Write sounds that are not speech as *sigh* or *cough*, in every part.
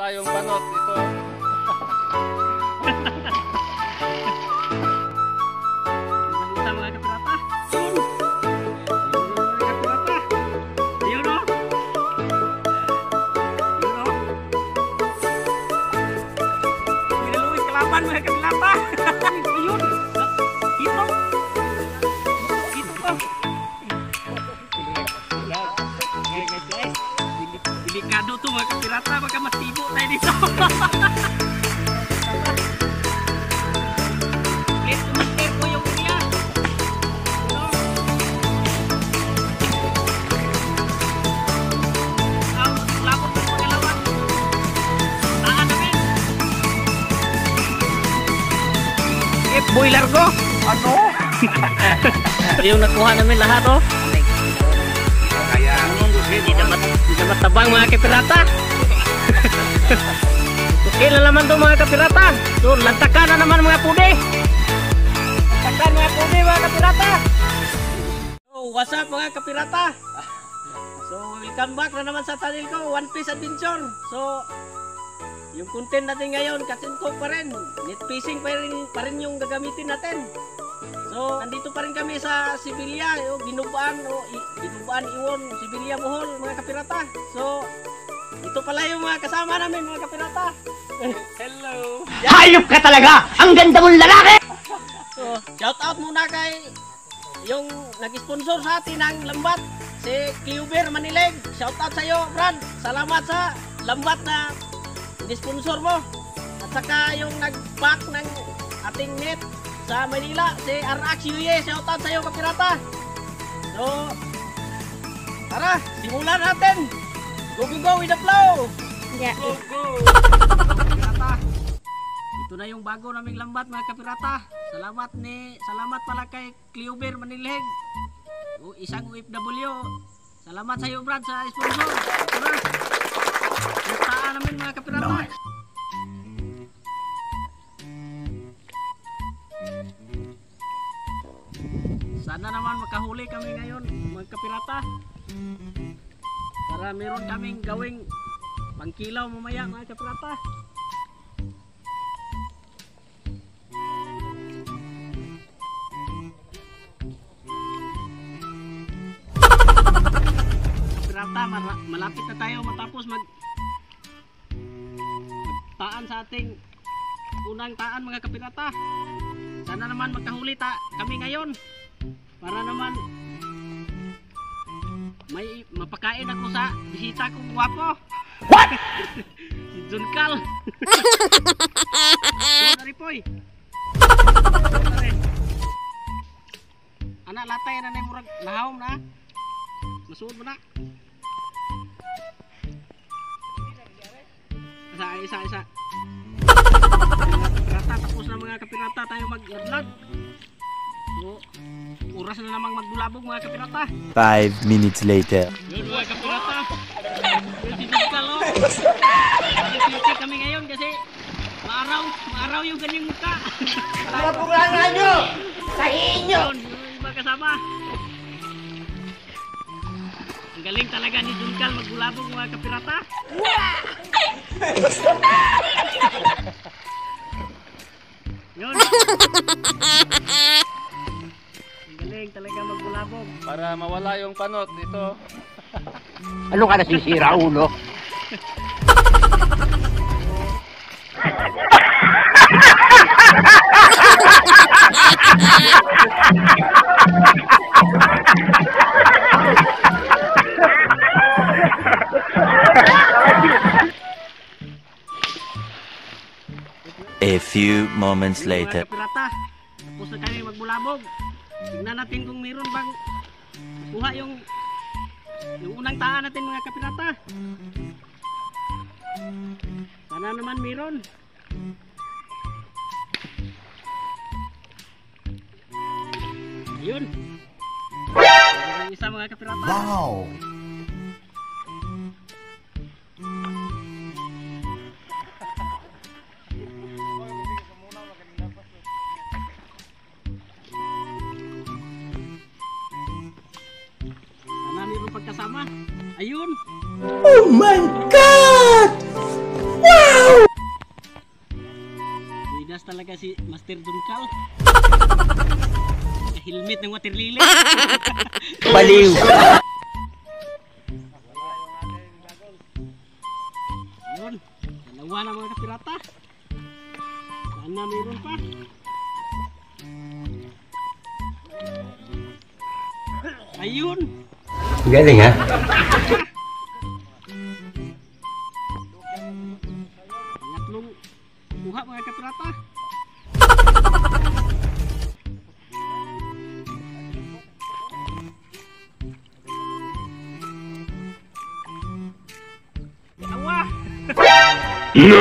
Wala yung panot. Ito. Boiler ko. Ano? *laughs* yung nakuha namin lahat, oh. Kaya, Hindi na, mat hindi na matabang mga kapirata. *laughs* okay na naman to mga kapirata. So, lantakan na naman mga pude. Lantakan mga pude mga kapirata. So, what's up mga kapirata? So, welcome back na naman sa channel ko, One Piece Adventure. So, yung content natin ngayon, kasintok pa rin. Net fishing pa rin, pa rin yung gagamitin natin. So, nandito pa rin kami sa Sibilya, o Ginubaan, o Ginubaan, Iwon, Sibilya, Bohol, mga kapirata. So, ito pala yung mga kasama namin, mga kapirata. *laughs* Hello! Hayop ka talaga! Ang ganda mong lalaki! So, shout out muna kay yung nag-sponsor sa atin ng lambat, si Kiuber Manileg. Shout out sa iyo, Brad. Salamat sa lambat na ni-sponsor mo. At saka yung nag-pack ng ating net sa Manila, si RX Yuye. Shout out sa iyo, kapirata. So, tara, simulan natin. Go, go, go with the flow. Yeah. Go, go! Kapirata. *laughs* Ito na yung bago naming lambat mga kapirata. Salamat ni salamat pala kay Cleober Manileg. O isang OFW. Salamat sa iyo Brad sa sponsor. Puntaan namin mga kapirata. Sana naman makahuli kami ngayon mga kapirata. Para meron kaming gawing pangkilaw mamaya mga kapirata. *laughs* Pirata, malapit na tayo matapos mag magtaan sa ating unang taan mga kapirata. Sana naman magkahuli ta kami ngayon. Para naman may mapakain ako sa bisita kong gwapo. What? *laughs* si Junkal. Sorry *laughs* poy. Sorry. Anak latay na na murag lahawom na. Masuod mo na. Isa, isa, isa. Mga kapirata, tapos na mga kapirata tayo magladlad. So, oras na namang magbulabog mga kapirata. Five minutes later. Yun mga kapirata. Si Dugkal oh. Nag-filter kami ngayon kasi maaraw, maaraw yung kanyang mukha. Mga puganga nyo! Sa inyo! Yun, yung iba kasama. Ang galing talaga ni Dunkal magbulabog mga kapirata. Yun. Ang galing talaga magbulabog. para mawala yung panot. Ito. Ano ka nasisira, ulo? *laughs* A few moments later. Mga kapirata. Tapos na kami magbulabog. Tingnan natin kung mayroon bang kuha yung yung unang taan natin mga kapirata. Sana naman mayroon. Yun. Mayroon isa mga kapirata. Wow! Talaga si Master Dunkal. *laughs* Helmet ng water lily. *laughs* Baliw. Yun. Dalawa na mga kapirata. Sana meron pa. Ayun. Galing ha?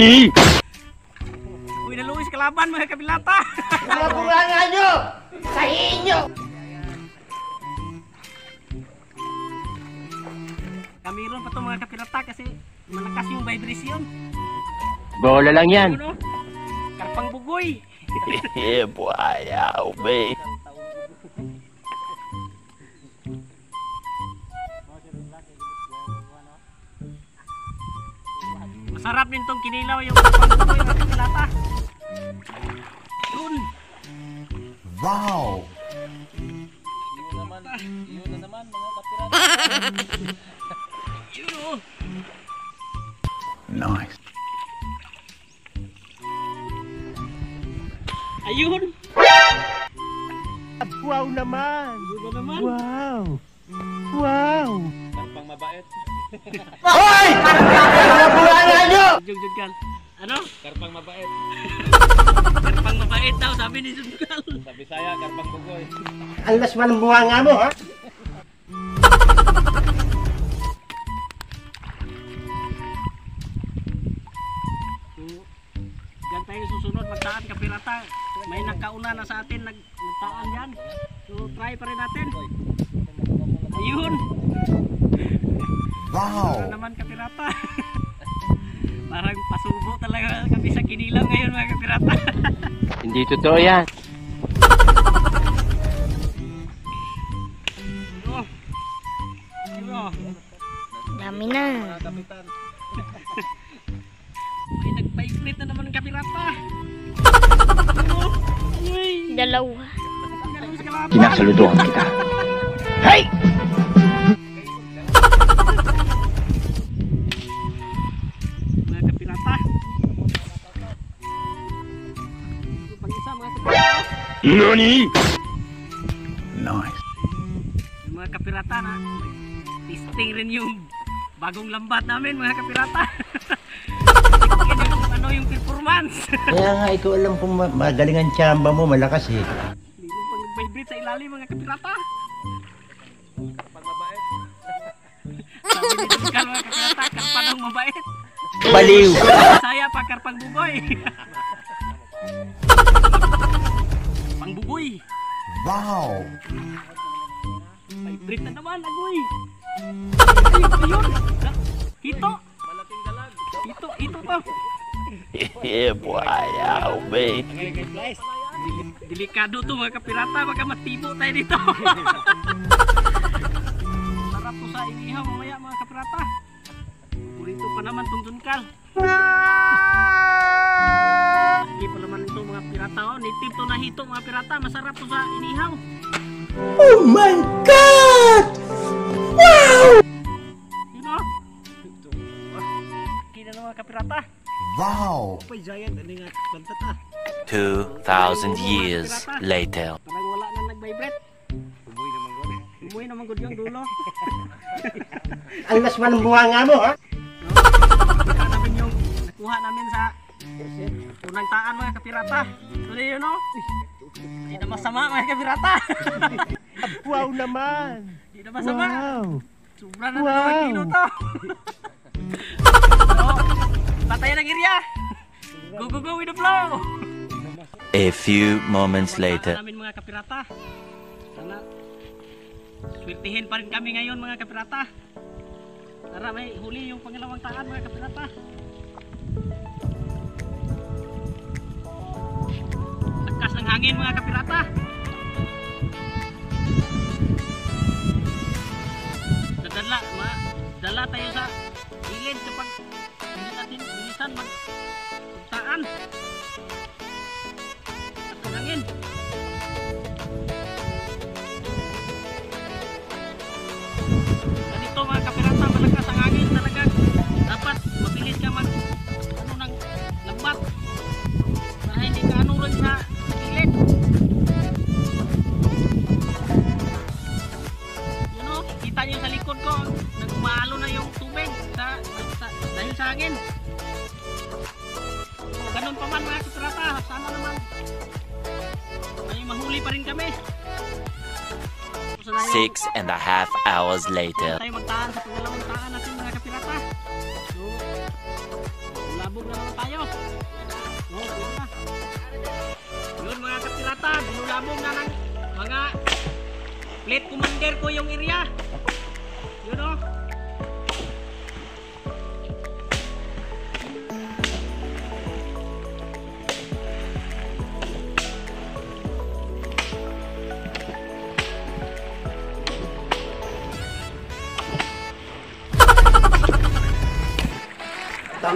NANI?! Uy, naluwis kalaban mga kapilata. Mga kulangan nyo! Sa inyo! Kamiron pa to mga kapilata kasi malakas yung vibration. Bola lang yan. Karpang bugoy. yeah, boy, Masarap din tong kinilaw yung karpang bugoy mga kapilata. Yun. Wow! Yun oh. Nice. Ayun. Wow naman! Yun na naman. Wow! Wow! Karpang mabait. Hoy! Mga kulangan nyo! Jugjugal. Ano? Karpang mabait. Karpang mabait daw sabi ni Jugjugal. Sa Bisaya, karpang bugoy. Alas man buha nga mo ha? So, Diyan tayo susunod magtaan kapirata. May nagkauna na sa atin nag nagtaan diyan. So try pa rin natin. Ayun. Wow! Ano naman kapirata? *laughs* Parang pasubo talaga kami sa kinilaw ngayon mga kapirata. *laughs* Hindi totoo yan. Oh. Dami na. May nag-vibrate na naman ang kapirata. Ay. Dalawa. Sinasaludohan kita. Hey! NANI?! Nice. Yung mga kapirata na testing rin yung bagong lambat namin mga kapirata. Yung *laughs* ano yung performance. Kaya nga ikaw alam kung ma- magaling ang tsamba mo, malakas eh. Hindi mo pang vibrate sa ilalim mga kapirata. Karpang mabait. *laughs* Sabi ni Dungkal mga kapirata, karpanong mabait. Baliw! Saya pa karpang bugoy. *laughs* Bugoy. Wow! Vibrate na naman, agoy. Ayun. Hito. Malaking dalag. Ito, ito to. Yeah, boy, ow, me. Delikado to mga kapirata, baka matibo tayo dito. Sarap to sa inihaw mamaya mga kapirata. Purito pa naman tong dunkal. Hindi pa naman ito pirata oh. Native to na hito mga pirata. Masarap to sa inihaw. Oh my God! Yun oh. Kina na mga kapirata. Wow! Pay giant ano nga bantat ah. 2,000 years later. Parang wala na nag-vibrate. Umoy naman ko. Umuwi naman gud yung dulo. Ang buha nga mo ha? Nakuha namin sa unang taan mga kapirata. So yun no? Hindi na masama mga kapirata. *laughs* Wow naman! Hindi na masama. Sobra na Wow. wow. kilo to. so, *laughs* patay ng area. Go go go with the flow. A few moments later. Namin mga kapirata. Sana swertihin pa rin kami ngayon mga kapirata. Tara may huli yung pangalawang taan mga kapirata. Hangin mga kapirata. Dadala, ma, dala tayo sa ilid kapag hindi natin bilisan mag Six and a half hours later. tayo magtaan sa pangalawang natin mga kapirata. So, labog na naman tayo. No, yun mga kapirata, binulabog na mga plate commander ko yung area.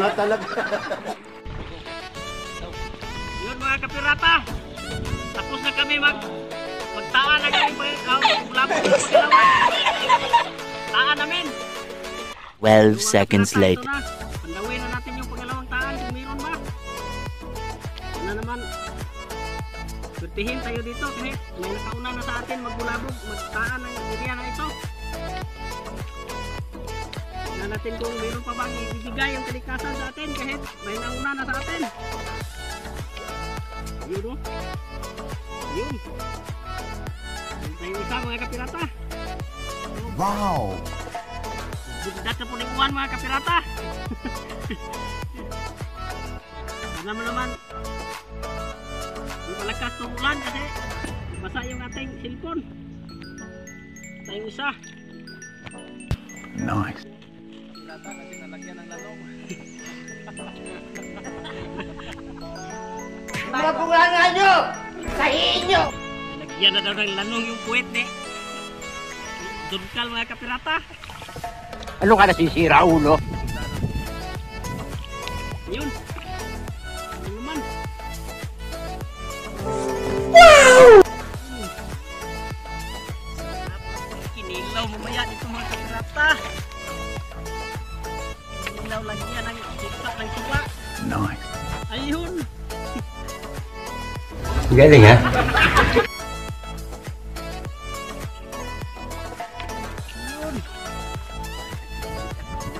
Tanga talaga. Yun mga kapirata. Tapos na kami mag magtaan na kami pa uh, labog na pagkalawan. Taan namin. 12 seconds later. Pandawin na natin yung pangalawang taan kung meron ba. Ano naman. Surtihin tayo dito kahit may nakauna na sa atin magbulabog, magtaan ng area na ito. Tignan natin kung meron pa bang ibibigay yung kalikasan sa atin kahit may nauna na sa atin. Yun o. Yun. Yun tayo isa mga kapirata. Wow! Budak sa punikuan mga kapirata. *laughs* Alam mo naman, yung palakas ng ulan kasi basa yung ating cellphone. Tayong isa. Nice. Pirata kasi nalagyan ng lalong. *laughs* Mga bunganga nyo! Sahihin nyo! Nalagyan na daw ng lanong yung puwet ni. Dunkal mga kapirata. Ano ka nasisira, ulo? Galing ha? Ayun.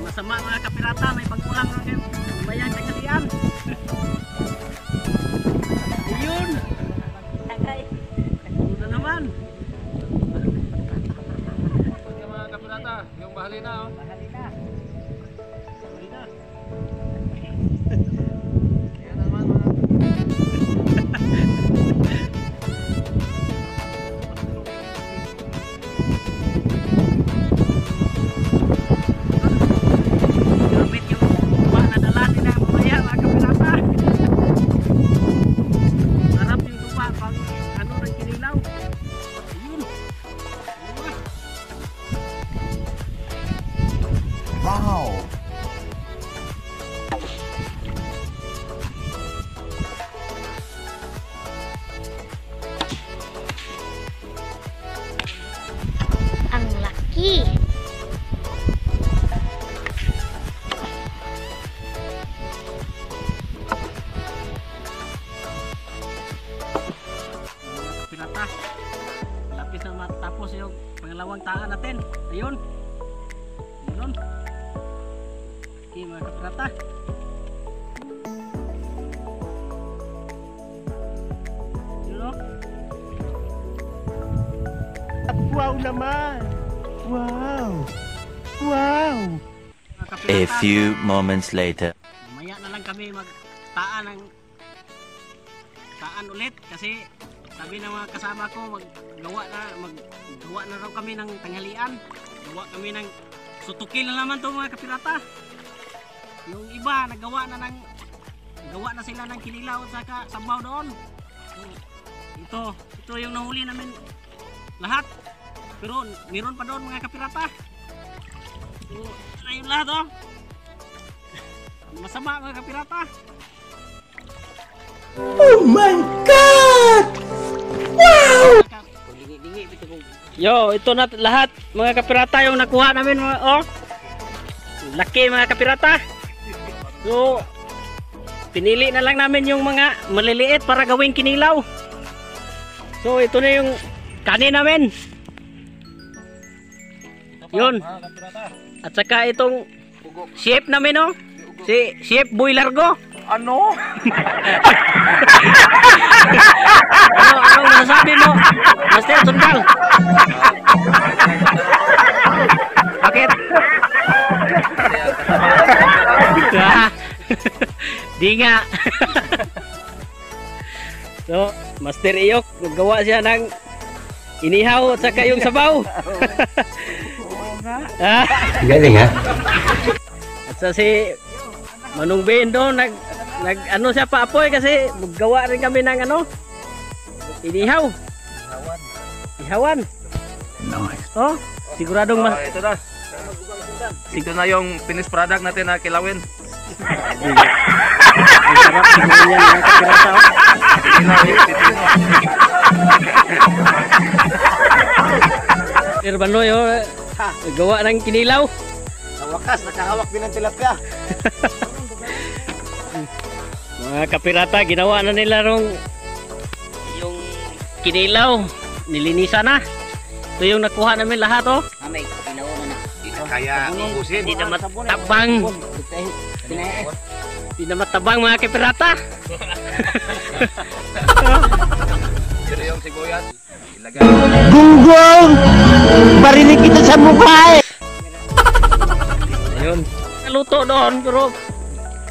Masama mga kapirata, may pagkulang ng. Ayun. Ano kapirata, yung bahali oh. Okay mga kapirata. Yun o. Wow naman! Wow! Wow! A few moments later. Mamaya na lang kami magtaan ng taan ulit kasi sabi ng mga kasama ko maggawa na maggawa na raw kami ng tanghalian. Gawa kami ng sutukil na naman to mga kapirata. Yung iba nagawa na ng gawa na sila ng kinilaw at saka sabaw doon. Ito, ito yung nahuli namin lahat. Pero meron pa doon mga kapirata. So, ayun lahat oh. *laughs* Masama mga kapirata. Oh my God! Yo, ito na lahat mga kapirata yung nakuha namin mga oh. Laki mga kapirata. So pinili na lang namin yung mga maliliit para gawing kinilaw. So ito na yung kanin namin. Yun. At saka itong chef namin oh. Si Chef Boy Largo. Ano? Ano, anong masasabi mo? Master Tunggal. Bakit? *laughs* Ah, Di nga. *laughs* so, Master Iyok, gawa siya ng inihaw at saka yung sabaw. Ah, *laughs* Galing ha? at sa si Manong Bendo nag nag ano siya paapoy kasi gawa rin kami ng ano inihaw. Ihawan. Nice. Oh, siguradong Oh, mas ito na. Ito na yung finished product natin na kilawin. Ang sarap tingnan mga oh. Eh. Sir Banoy, oh, gawa ng kinilaw. Sa wakas, nakahawak din ng tilapia. Mga kapirata, ginawa na nila rong yung kinilaw. Nilinisan na. Ito yung nakuha namin lahat, oh. Amay, inauna na. Hindi na kaya ubusin. Hindi na matabang. Hindi na matabang mga kapirata. Ito *laughs* yung sibuyas. Ilagay. Gunggong! Barinig kita sa mukha eh! Ayun. Naluto doon, pero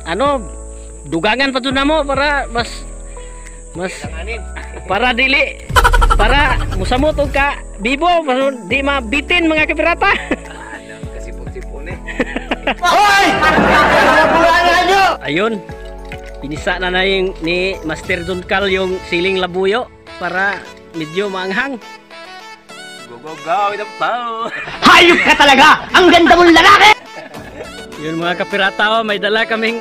ano, dugangan pa doon na mo para mas mas para dili para musamot og ka bibo di mabitin mga kapirata. Kasipon-sipon eh. *laughs* Hoy! Nabulangan nyo! Ayun. Pinisa na na yung, ni Master Dunkal yung siling labuyo para medyo maanghang. Go, go, go with the flow. Hayop ka talaga! Ang ganda mong lalaki! Yun mga kapirata, oh, may dala kaming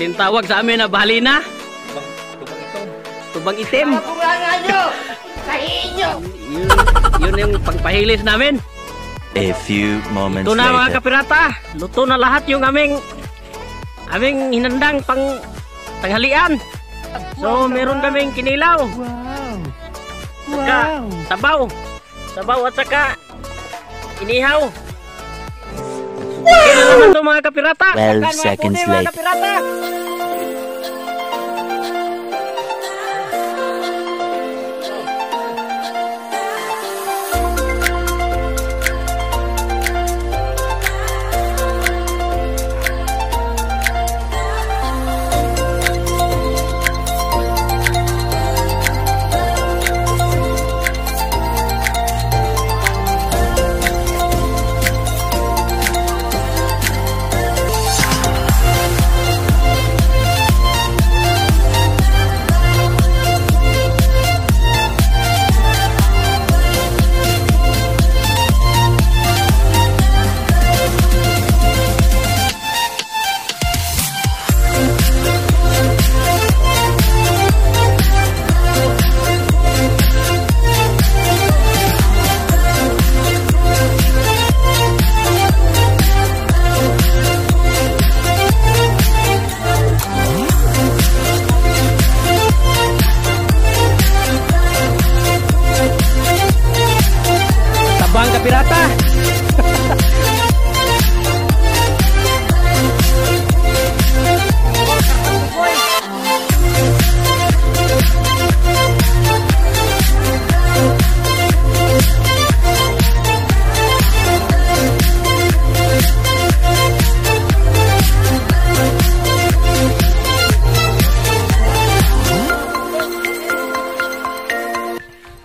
tinatawag sa amin na bahalina, Tubang ito. tubang itim. Nabulangan nyo! Sahihin nyo! Yun, yun yung pangpahilis namin. A few moments Ito na mga later. kapirata, luto na lahat yung aming aming hinandang pang tanghalian. So, meron kaming kinilaw. Wow. Saka sabaw. Sabaw at saka inihaw. Okay na naman to mga kapirata. 12 Takan, mga seconds mga later.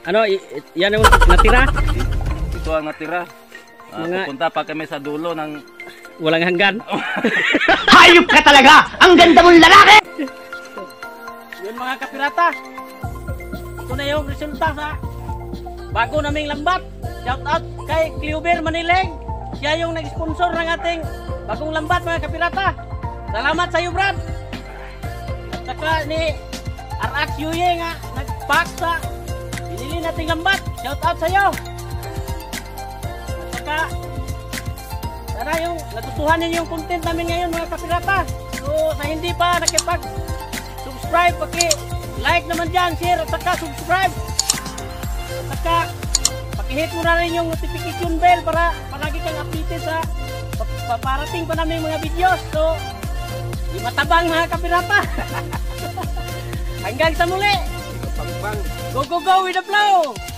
Ano, yan yung natira? Ito ang natira. Ah, Mga- pupunta pa kami sa dulo ng Walang hanggan. *laughs* Hayop ka talaga! Ang ganda mong lalaki! Yun mga kapirata. Ito na yung resulta sa bago naming lambat. Shout out kay Cleober Manileg. Siya yung nag-sponsor ng ating bagong lambat mga kapirata. Salamat sa iyo Brad. At saka ni RX Yuye nga nag-pack sa binili nating lambat. Shout out sa iyo. At saka sana yung nagustuhan ninyo yung content namin ngayon mga kapirata. So sa hindi pa nakipag subscribe, paki like naman dyan, share, at saka subscribe. At saka, pakihit mo na rin yung notification bell para palagi kang updated sa pa- paparating pa namin mga videos. So, Di matabang mga kapirata. *laughs* Hanggang sa muli. Pang-pang. Go, go, go with the flow.